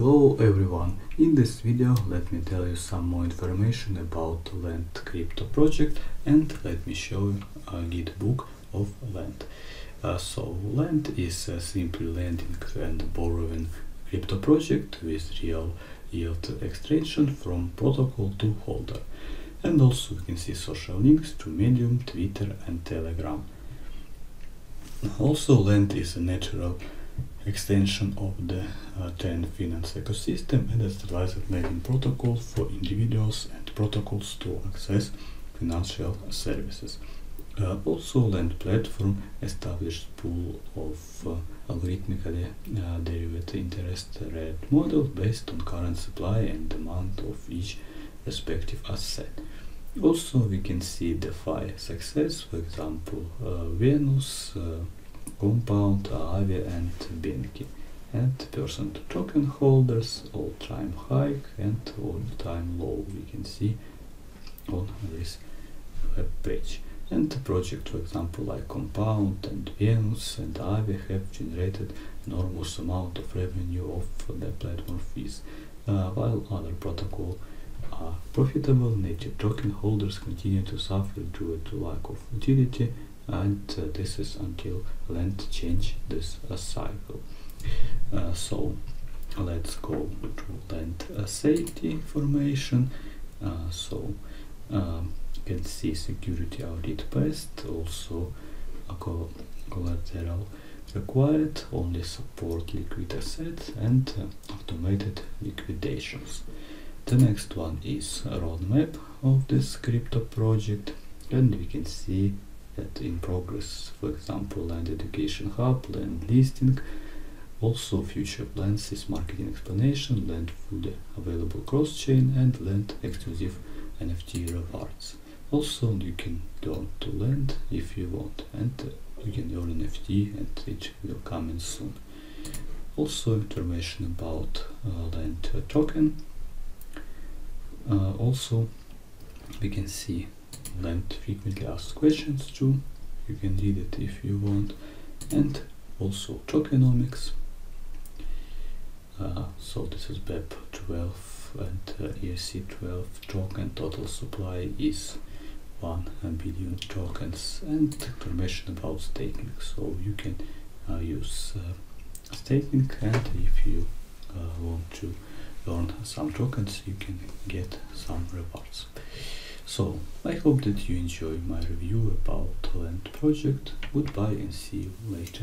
Hello everyone, in this video let me tell you some more information about Lend crypto project and let me show you a GitBook of Lend. Uh, so Lend is uh, simply lending and borrowing crypto project with real yield extraction from protocol to holder. And also we can see social links to Medium, Twitter and Telegram. Also Lend is a natural extension of the uh, TEN finance ecosystem and a lending protocol for individuals and protocols to access financial services. Uh, also, Lend platform established pool of uh, algorithmically uh, derived interest rate model based on current supply and demand of each respective asset. Also, we can see the DeFi success, for example, uh, Venus, uh, Compound, Aave and Benqi. And percent token holders all-time high and all-time low we can see on this web page. And the project, for example, like Compound and Venus and Aave have generated enormous amount of revenue of the platform fees, uh, while other protocols are profitable, native token holders continue to suffer due to lack of utility and uh, this is until Lend change this uh, cycle. Uh, so let's go to Lend safety information. so um, you can see security audit passed, also collateral required, only support liquid assets and uh, automated liquidations. The next one is roadmap of this crypto project and we can see in progress, for example, Lend Education Hub, land Listing, also future plans is marketing explanation, land food available cross-chain and land exclusive NFT rewards. Also you can donate to land if you want and you can earn NFT and it will come in soon. Also information about uh, Lend uh, token. Uh, also we can see Lend frequently asked questions too. You can read it if you want. And also tokenomics. Uh, so this is BEP 12 and uh, ERC12 token total supply is 1 billion tokens and information about staking. So you can uh, use uh, staking and if you uh, want to earn some tokens you can get some rewards. So, I hope that you enjoy my review about Lend project. Goodbye and see you later.